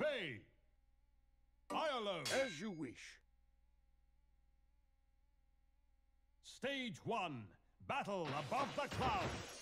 Fae! Iolo! As you wish. Stage one. Battle above the clouds.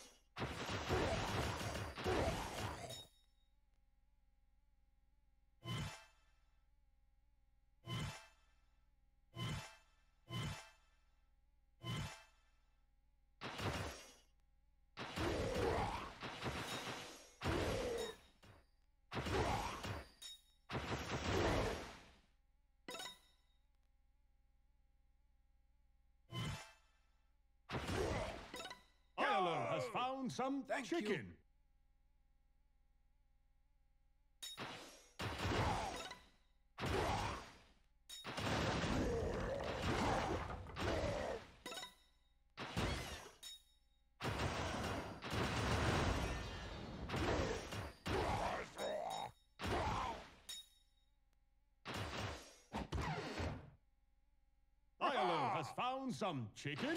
Found some Thank you. chicken. Iolo has found some chicken.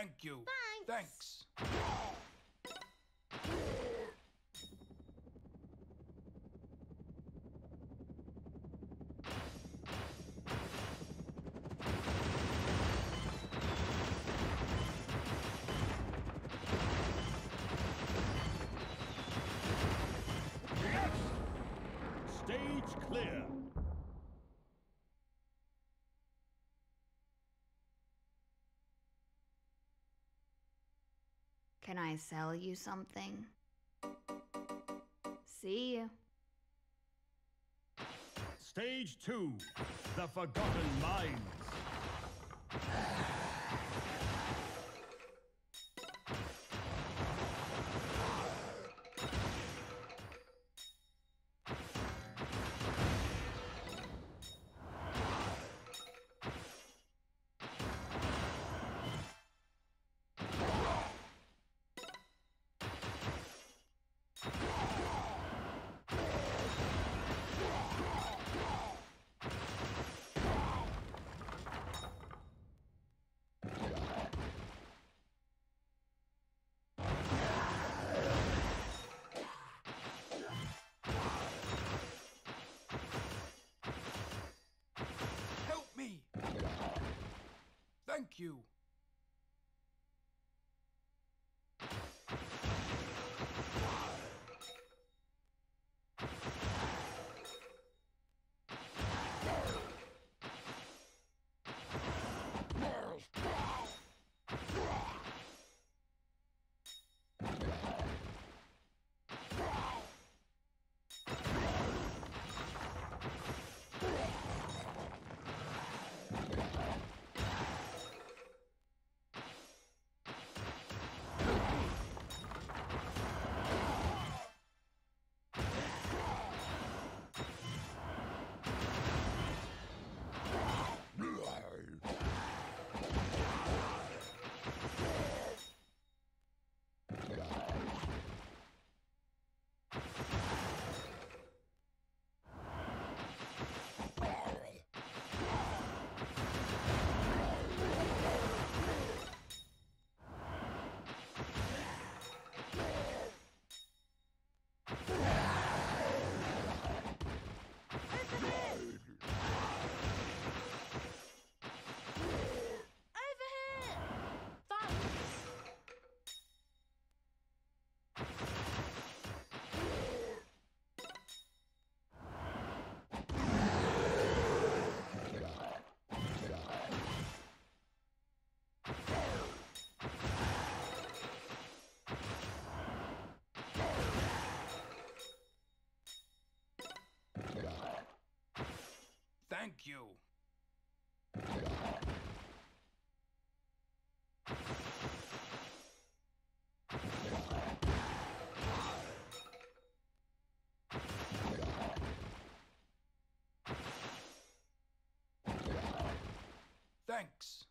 Thank you. Thanks. Thanks. Can I sell you something? See you. Stage two. The Forgotten Mines. You. Thank you. Thanks.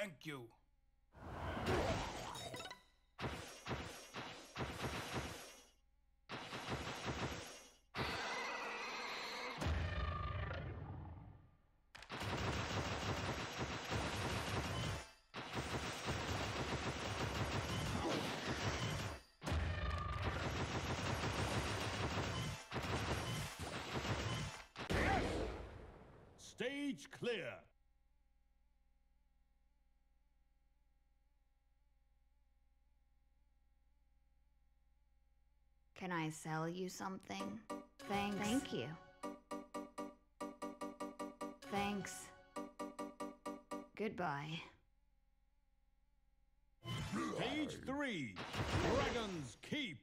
Thank you. Stage clear. Can I sell you something? Thanks. Thank you. Thanks. Goodbye. Stage three. Dragon's Keep.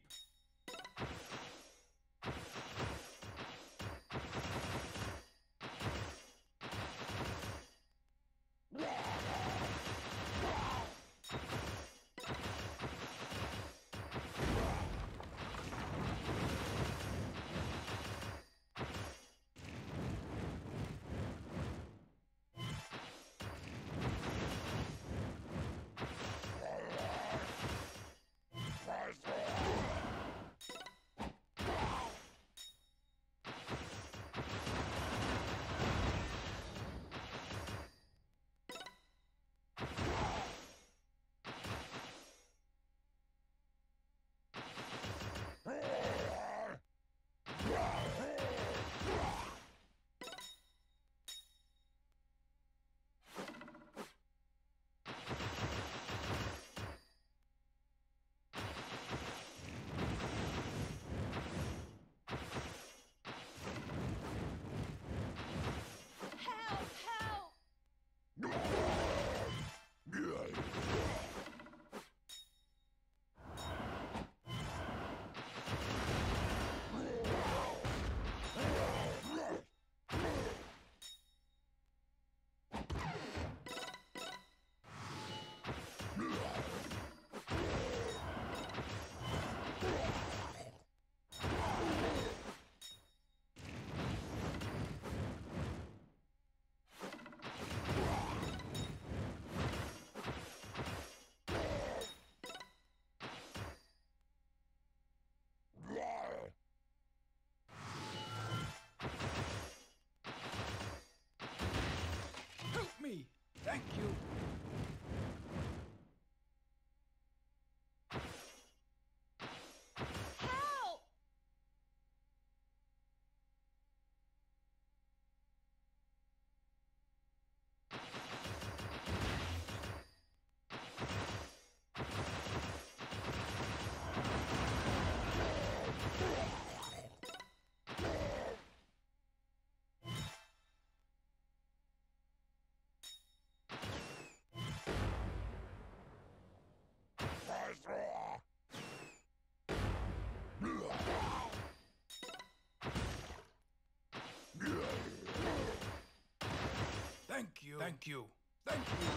Thank you. Thank you. Thank you.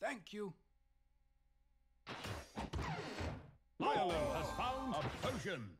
Thank you. Thank has found a potion.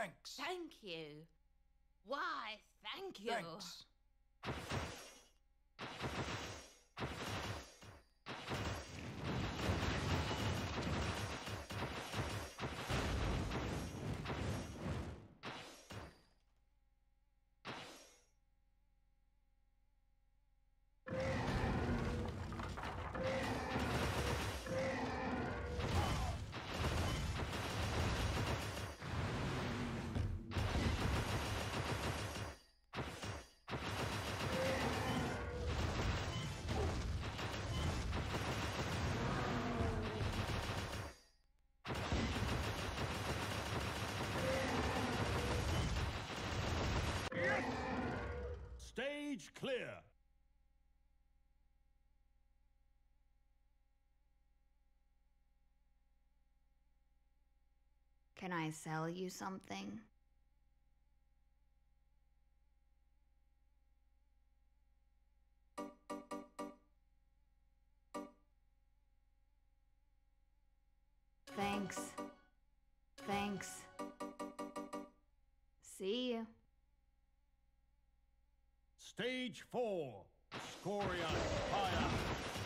Thanks. Thank you. Why, thank you. Thanks. Stage clear. Can I sell you something? Stage four. Scorion fire.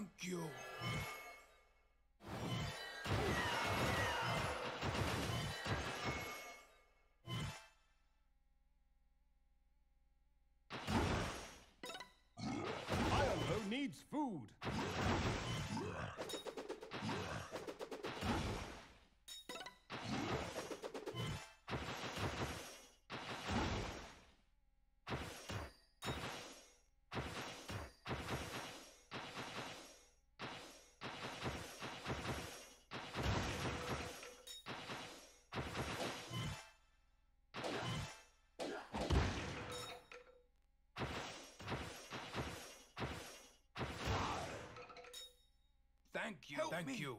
Thank you. Iolo needs food. Thank you. Help Thank me. you.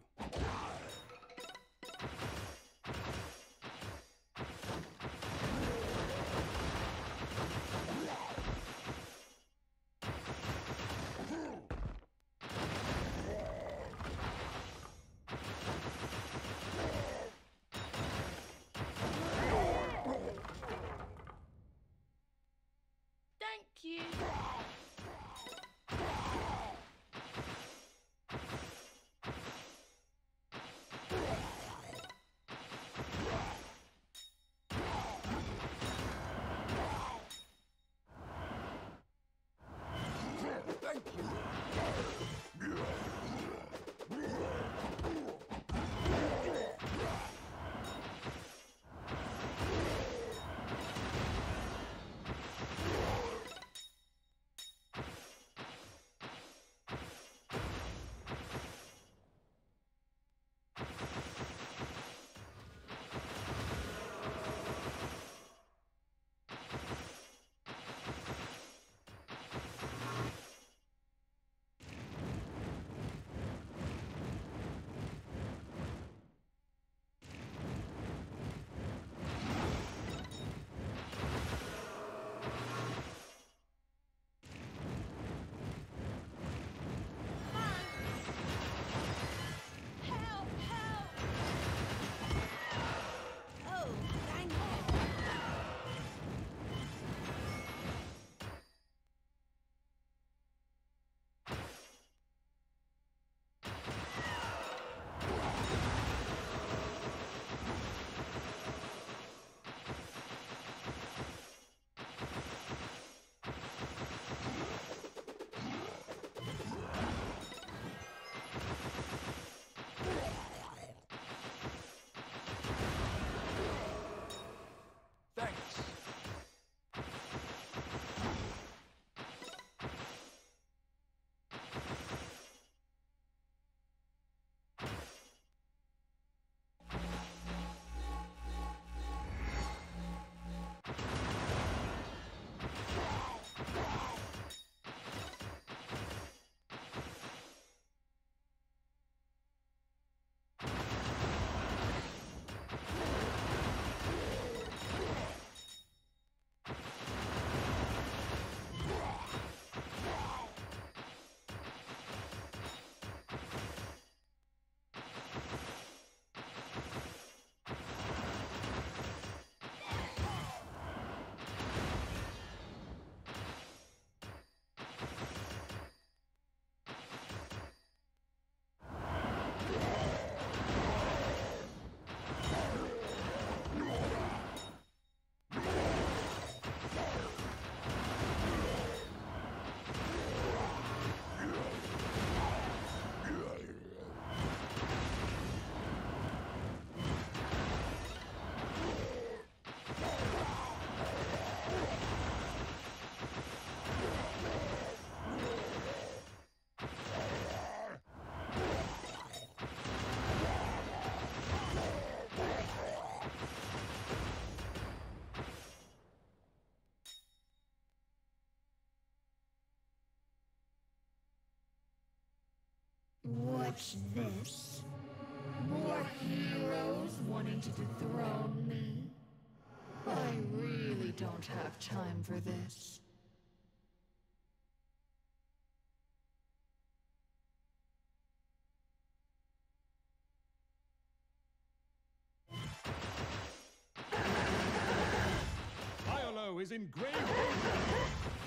Thank you. What's this? More heroes wanting to dethrone me? I really don't have time for this. Iolo is in grave danger.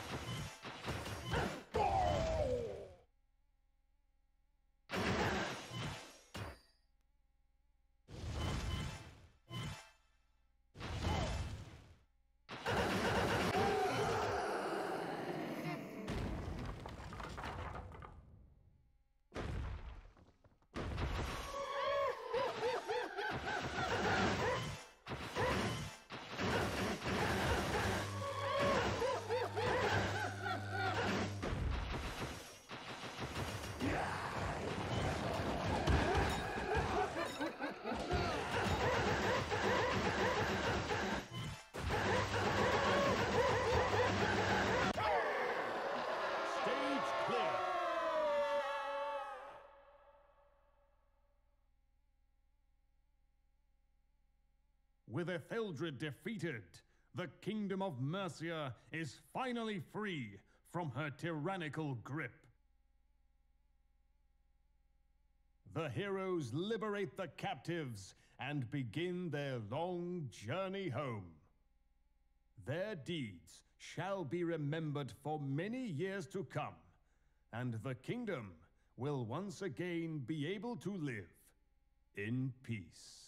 With Etheldred defeated, the kingdom of Mercia is finally free from her tyrannical grip. The heroes liberate the captives and begin their long journey home. Their deeds shall be remembered for many years to come, and the kingdom will once again be able to live in peace.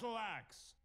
Battle Axe!